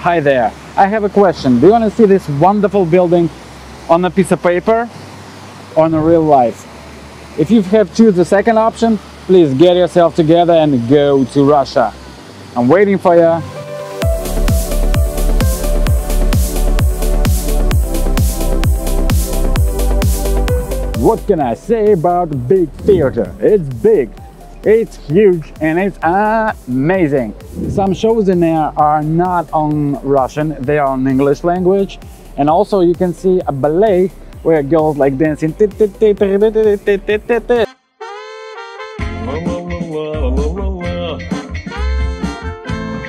Hi there. I have a question. Do you want to see this wonderful building on a piece of paper or in real life? If you have choose the second option, please get yourself together and go to Russia. I'm waiting for you. What can I say about big theater? It's big, it's huge and it's amazing. Some shows in there are not on Russian, they are on English language. And also you can see a ballet where girls like dancing.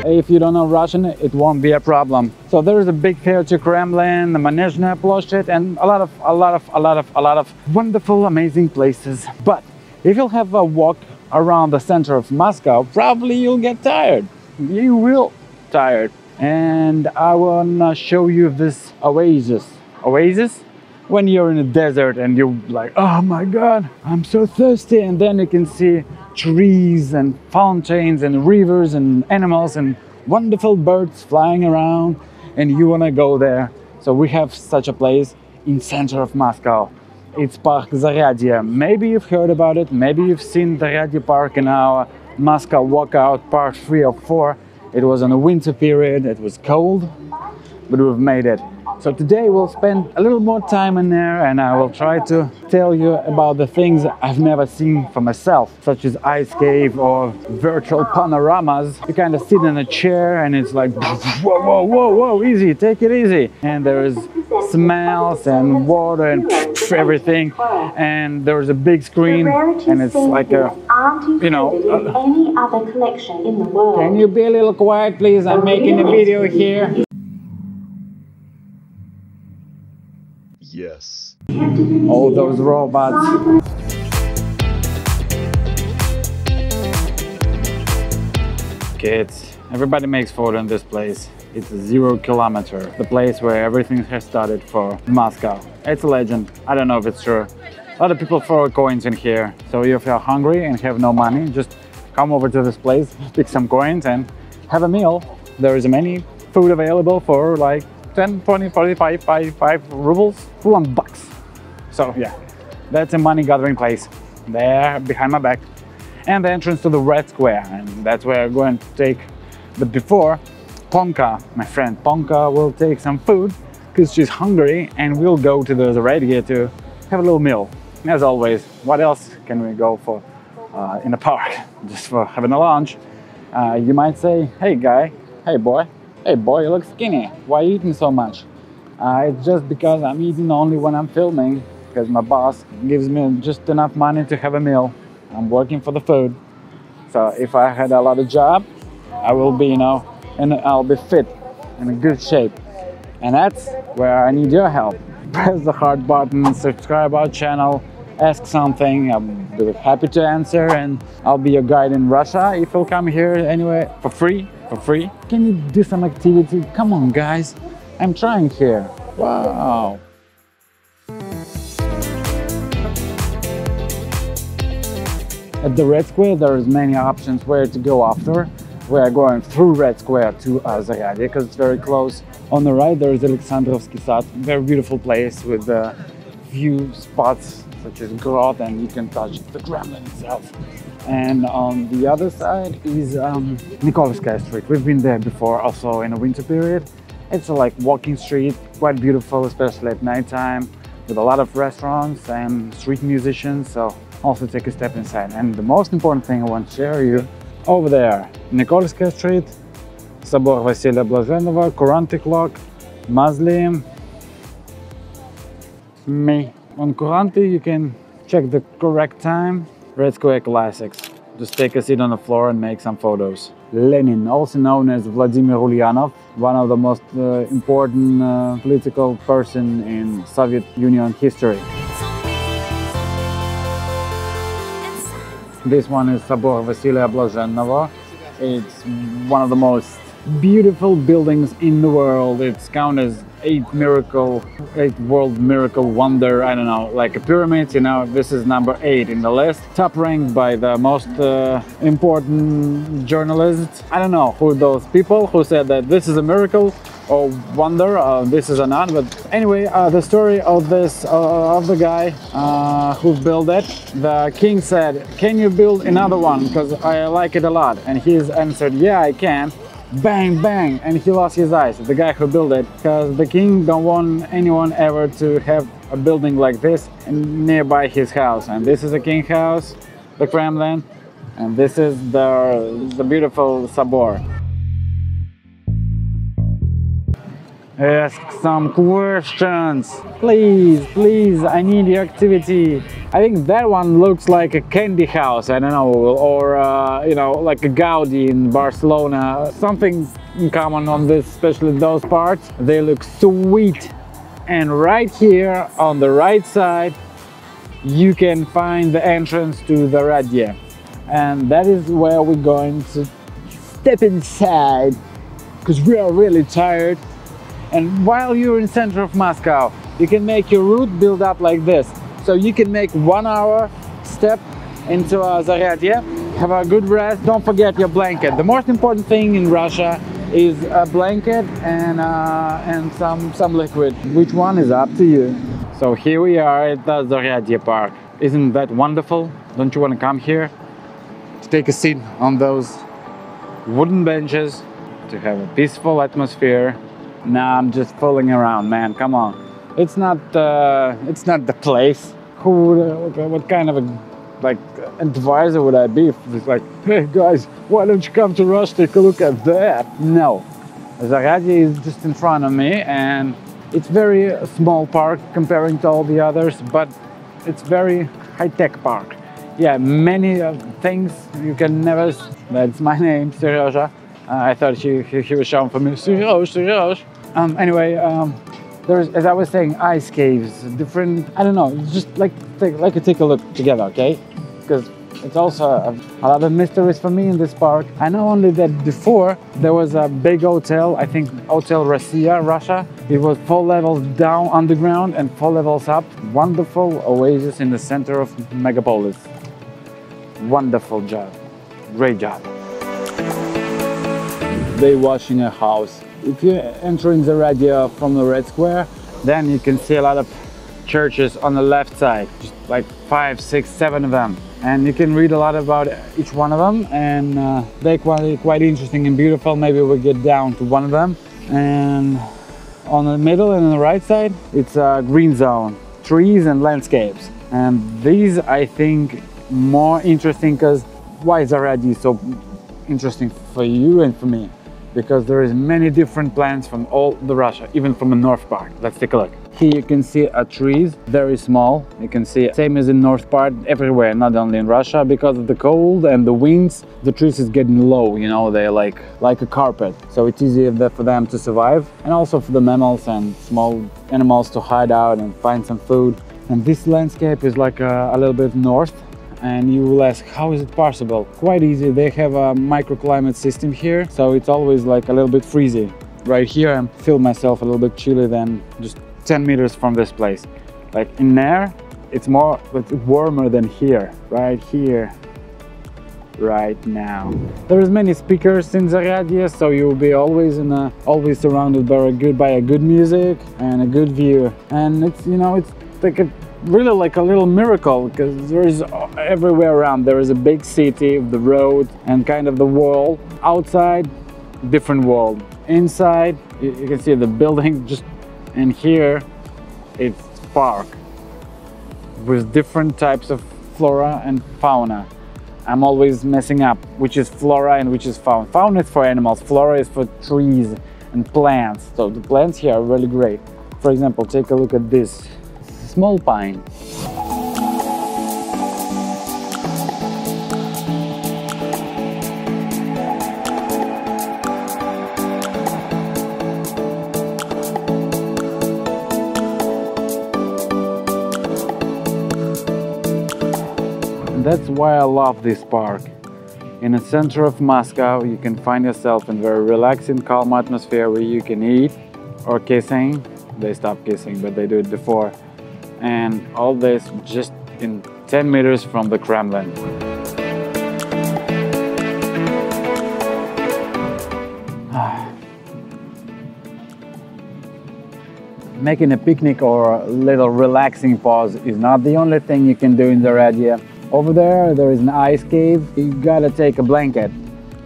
If you don't know Russian, it won't be a problem. So there is a big theater, Kremlin, the Manezhnaya Ploshchad, and a lot of, a lot of, a lot of, a lot of wonderful, amazing places. But if you'll have a walk around the center of Moscow, probably you'll get tired. You will tired. And I wanna show you this oasis. Oasis? When you're in a desert and you're like, oh my God, I'm so thirsty. And then you can see trees and fountains and rivers and animals and wonderful birds flying around and you want to go there so we have such a place in center of moscow it's park zaryadye maybe you've heard about it maybe you've seen zaryadye park in our moscow walkout part three or four. It was in a winter period it was cold but we've made it so today we'll spend a little more time in there and I will try to tell you about the things I've never seen for myself, such as ice cave or virtual panoramas. You kind of sit in a chair and it's like, whoa, whoa, whoa, whoa, easy, take it easy. And there's smells and water and everything. And there's a big screen and it's like a, you know. Uh, any other collection in the world. Can you be a little quiet, please? I'm making a video here. All those robots. Kids, everybody makes photo in this place. It's zero kilometer, the place where everything has started for Moscow. It's a legend. I don't know if it's true. A lot of people throw coins in here. So if you're hungry and have no money, just come over to this place, pick some coins and have a meal. There is many food available for like 10, 20, 45, 5 rubles, one bucks. So yeah, that's a money gathering place there behind my back. And the entrance to the Red Square, and that's where I'm going to take. But before, Ponka, my friend Ponka, will take some food because she's hungry, and we'll go to the Zaryadye to have a little meal. As always, what else can we go for uh, in the park? Just for having a lunch. Uh, you might say, hey guy, hey boy, hey boy, you look skinny. Why you eating so much? Uh, it's just because I'm eating only when I'm filming because my boss gives me just enough money to have a meal. I'm working for the food. So if I had a lot of job, I will be, you know, and I'll be fit and in good shape. And that's where I need your help. Press the heart button, subscribe our channel, ask something. I'll be happy to answer and I'll be your guide in Russia if you'll come here anyway for free, for free. Can you do some activity? Come on guys, I'm trying here. Wow. At the Red Square, there is many options where to go after. We are going through Red Square to uh, because it's very close. On the right, there is Alexandrovsky Sad, very beautiful place with uh, few spots such as Grot and you can touch the Kremlin itself. And on the other side is um, Nikolskaya Street. We've been there before, also in the winter period. It's a like walking street, quite beautiful, especially at nighttime, with a lot of restaurants and street musicians. So also take a step inside. And the most important thing I want to share you over there, Nikolskaya Street, Собор Василия Блаженного, Kuranty Clock, Mausoleum, me. On Kuranty, you can check the correct time. Red Square Classics. Just take a seat on the floor and make some photos. Lenin, also known as Vladimir Ulyanov, one of the most uh, important uh, political person in Soviet Union history. This one is Sabor Vasilia Blazhennovo. It's one of the most beautiful buildings in the world. It's counted as eight miracle, eight world miracle wonder, I don't know, like a pyramid, you know, this is number eight in the list. Top ranked by the most uh, important journalists. I don't know who those people who said that this is a miracle, or wonder. Uh, this is a not, but anyway, uh, the story of this uh, of the guy who built it. The king said, "Can you build another one? Because I like it a lot." And he answered, "Yeah, I can." bang bang and he lost his eyes the guy who built it because the king don't want anyone ever to have a building like this nearby his house and this is a king house the kremlin and this is the the beautiful sabor ask some questions. Please please i need the activity. I think that one looks like a candy house i don't know or uh, you know like a gaudi in barcelona. Something in common on this especially those parts. They look sweet. And right here on the right side you can find the entrance to the Zaryadye and that is where we're going to step inside because we are really tired and while you're in center of Moscow, you can make your route build up like this. So you can make one hour step into uh, Zaryadye, have a good rest. Don't forget your blanket. The most important thing in Russia is a blanket and uh, and some some liquid. Which one is up to you. So here we are at the Zaryadye Park. Isn't that wonderful? Don't you want to come here to take a seat on those wooden benches to have a peaceful atmosphere Nah, I'm just fooling around, man. Come on. It's not. Uh, it's not the place. Who? Uh, what kind of a like advisor would I be? If it's like, hey guys, why don't you come to Russia? Take a look at that. No, Zaryadye is just in front of me, and it's very small park comparing to all the others, but it's very high-tech park. Yeah, many uh, things you can never. That's my name, Seryoja. Uh, I thought he, he, he was shouting for me, Seryosh, Seryosh. Um, anyway, um, there's, as I was saying, ice caves, different, I don't know, just like, take, like take a look together, okay? Because it's also a, a, lot of mysteries for me in this park. I know only that before there was a big hotel, I think Hotel Russia, Russia. It was four levels down underground and four levels up. Wonderful oasis in the center of megapolis. Wonderful job, great job they washing a house. If you enter in the Zaryadye from the Red Square, then you can see a lot of churches on the left side, just like five, six, seven of them. And you can read a lot about each one of them and uh, they're quite, quite interesting and beautiful. Maybe we'll get down to one of them. And on the middle and on the right side, it's a green zone, trees and landscapes. And these, I think, more interesting because why is the Zaryadye so interesting for you and for me? Because there is many different plants from all the Russia, even from the north part. Let's take a look. Here you can see a trees, very small. You can see same as in north part, everywhere, not only in Russia, because of the cold and the winds, the trees is getting low, you know, they're like, like a carpet. So it's easier for them to survive and also for the mammals and small animals to hide out and find some food. And this landscape is like a, a little bit north and you will ask how is it possible? Quite easy. They have a microclimate system here so it's always like a little bit freezy right here i feel myself a little bit chilly than just 10 meters from this place. Like in there it's more it's warmer than here. Right here. Right now. There is many speakers in Zaryadye so you'll be always in a always surrounded by a good by a good music and a good view. And it's you know it's like a really like a little miracle because there is uh, everywhere around there is a big city the road and kind of the wall. Outside different world. Inside you, you can see the building just and here it's park with different types of flora and fauna. I'm always messing up which is flora and which is fauna. Fauna is for animals flora is for trees and plants. So the plants here are really great. For example take a look at this small pine. that's why I love this park. in the center of Moscow, you can find yourself in a very relaxing, calm atmosphere where you can eat or kissing. They stop kissing, but they do it before. And all this just in 10 meters from the Kremlin. Making a picnic or a little relaxing pause is not the only thing you can do in Zaryadye. Over there, there is an ice cave. You gotta take a blanket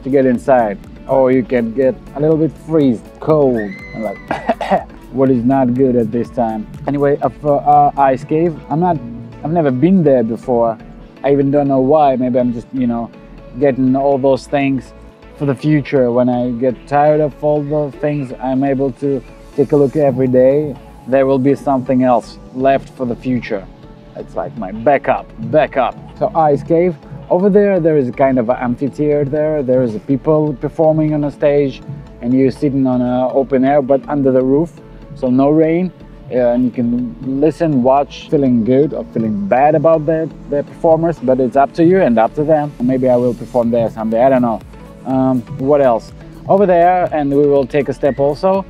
to get inside. Or you can get a little bit freeze, cold, and like what is not good at this time. Anyway, uh, uh, ice cave. I'm not. I've never been there before. I even don't know why. Maybe I'm just you know getting all those things for the future. When I get tired of all the things, I'm able to take a look every day there will be something else left for the future. It's like my backup, backup. So ice cave. Over there, there is a kind of an amphitheater there. There is people performing on a stage and you're sitting on an open air, but under the roof. So no rain. And you can listen, watch, feeling good or feeling bad about the, the performers, but it's up to you and up to them. Maybe I will perform there someday, I don't know. Um, what else? Over there, and we will take a step also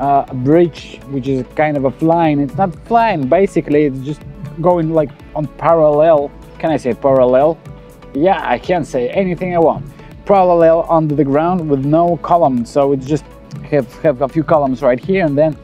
uh, a bridge which is kind of a flying it's not flying basically it's just going like on parallel can I say parallel yeah I can say anything I want parallel under the ground with no column so it's just have, have a few columns right here and then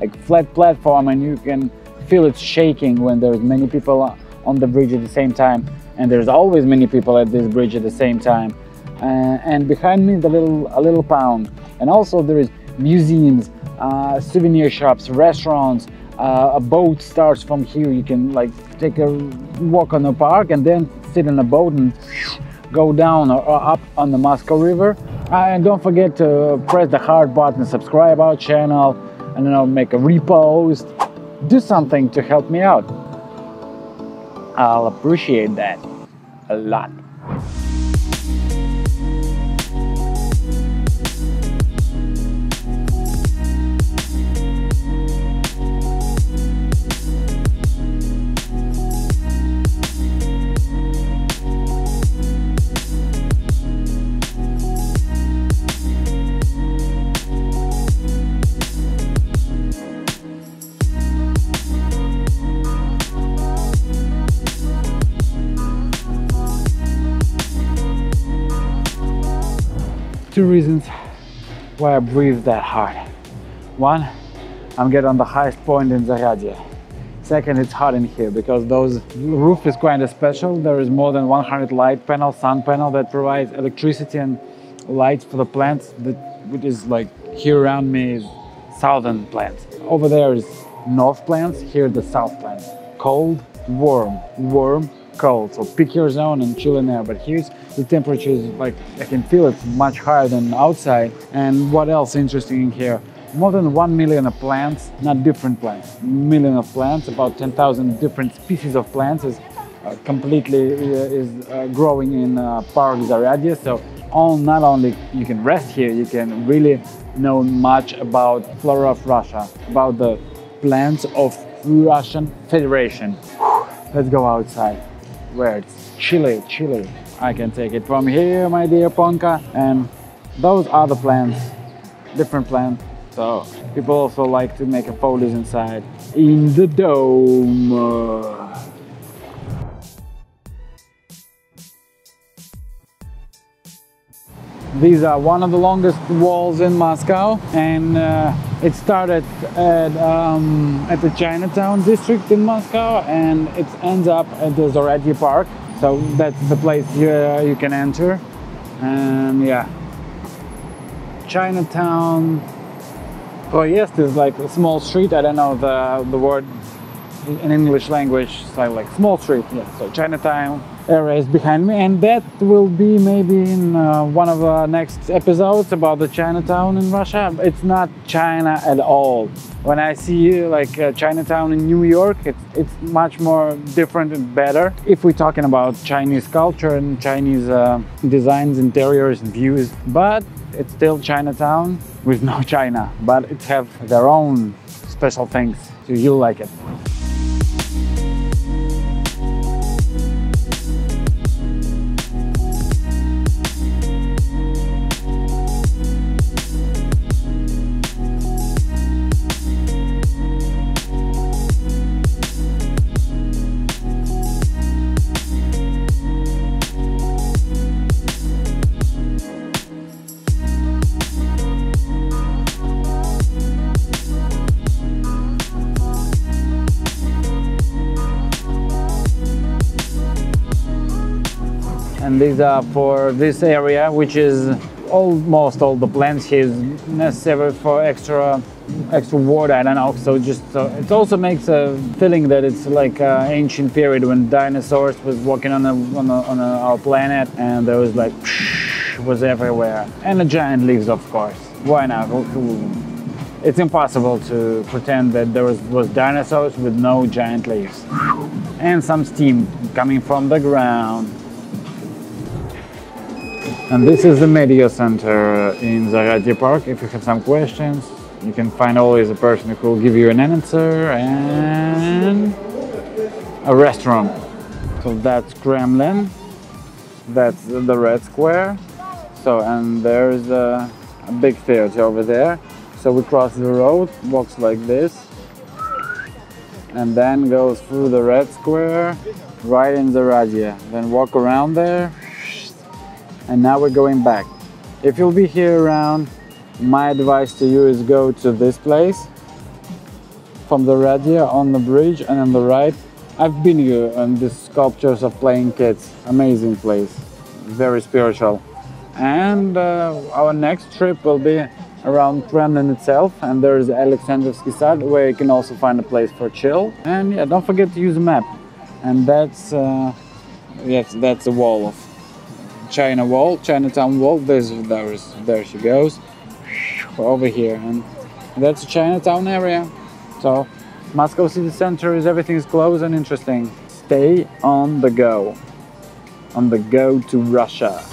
like flat platform and you can feel it shaking when there's many people on the bridge at the same time and there's always many people at this bridge at the same time uh, and behind me the little a little pound and also there is museums, uh, souvenir shops, restaurants. Uh, a boat starts from here. You can like take a walk on the park and then sit in a boat and go down or, or up on the Moscow River. Uh, and don't forget to press the heart button, subscribe our channel, and you know make a repost. Do something to help me out. I'll appreciate that a lot. Two reasons why I breathe that hard. One, I'm getting on the highest point in Zaryadye. Second, it's hot in here because those roof is quite special. There is more than 100 light panel, sun panel that provides electricity and light for the plants. That which is like here around me is southern plants. Over there is north plants. Here the south plants. Cold, warm, warm, cold. So pick your zone and chill in there. But here's the temperature is like, I can feel it much higher than outside. And what else interesting in here? More than 1 million of plants, not different plants, million of plants, about 10,000 different species of plants is uh, completely uh, is uh, growing in uh, Park Zaryadye. So all, not only you can rest here, you can really know much about flora of Russia, about the plants of Russian Federation. Let's go outside where it's chilly. I can take it from here, my dear Ponka. And those are the plants, different plants. So people also like to make a foliage inside in the dome. These are one of the longest walls in Moscow and uh, it started at, um, at the Chinatown district in Moscow and it ends up at the Zaryadye Park. So that's the place you, uh, you can enter. And yeah, Chinatown. Oh yes, there's like a small street. I don't know the the word in English language. So like small street. Yeah. So Chinatown area is behind me and that will be maybe in uh, one of the next episodes about the Chinatown in Russia. It's not China at all. When I see like uh, Chinatown in New York, it's, it's much more different and better. If we're talking about Chinese culture and Chinese uh, designs, interiors and views, but it's still Chinatown with no China, but it have their own special things. So you'll like it. Thank you. These are for this area, which is almost all the plants here is necessary for extra extra water. I don't know. So just it also makes a feeling that it's like an ancient period when dinosaurs was walking on, a, on, a, on a, our planet and there was like psh, was everywhere and the giant leaves, of course. Why not? It's impossible to pretend that there was, was dinosaurs with no giant leaves and some steam coming from the ground. And this is the media center in Zaryadye Park. If you have some questions, you can find always a person who will give you an answer and a restaurant. So that's Kremlin. That's the Red Square. So, and there's a, a big theater over there. So we cross the road, walks like this, and then goes through the Red Square, right in Zaryadye. Then walk around there, and now we're going back. If you'll be here around, my advice to you is go to this place from the Zaryadye on the bridge and on the right. I've been here and the sculptures of playing kids. Amazing place, very spiritual. And uh, our next trip will be around Kremlin itself and there's Alexandrovsky Sad where you can also find a place for chill. And yeah, don't forget to use a map. And that's, uh, yes, that's the wall of China Wall, Chinatown Wall. There's, there's, there she goes over here, and that's a Chinatown area. So Moscow city center is everything is close and interesting. Stay on the go, on the go to Russia.